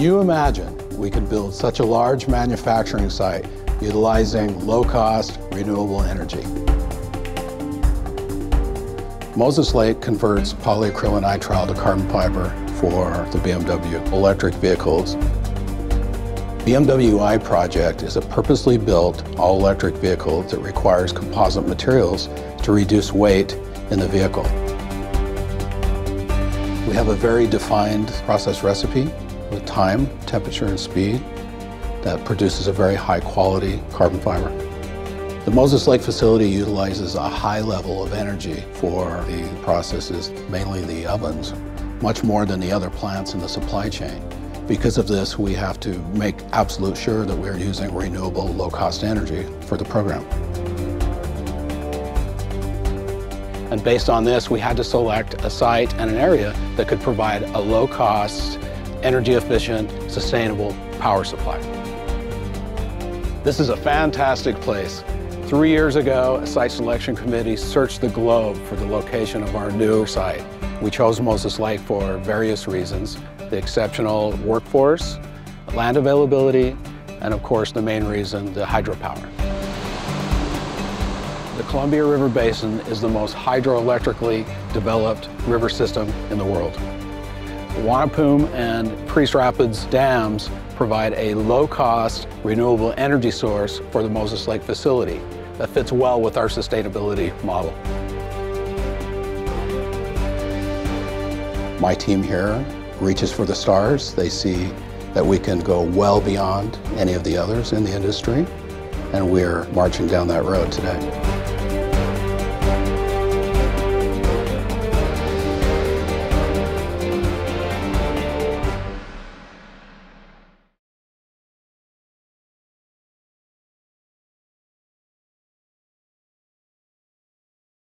you imagine we could build such a large manufacturing site utilizing low-cost renewable energy? Moses Lake converts polyacrylonitrile to carbon fiber for the BMW electric vehicles. BMW i project is a purposely built all-electric vehicle that requires composite materials to reduce weight in the vehicle. We have a very defined process recipe with time, temperature, and speed that produces a very high quality carbon fiber. The Moses Lake facility utilizes a high level of energy for the processes, mainly the ovens, much more than the other plants in the supply chain. Because of this, we have to make absolute sure that we're using renewable, low-cost energy for the program. And based on this, we had to select a site and an area that could provide a low-cost, energy-efficient, sustainable power supply. This is a fantastic place. Three years ago, a site selection committee searched the globe for the location of our new site. We chose Moses Lake for various reasons, the exceptional workforce, land availability, and of course the main reason, the hydropower. The Columbia River Basin is the most hydroelectrically developed river system in the world. Wanapum and Priest Rapids dams provide a low-cost renewable energy source for the Moses Lake facility that fits well with our sustainability model. My team here reaches for the stars. They see that we can go well beyond any of the others in the industry, and we're marching down that road today.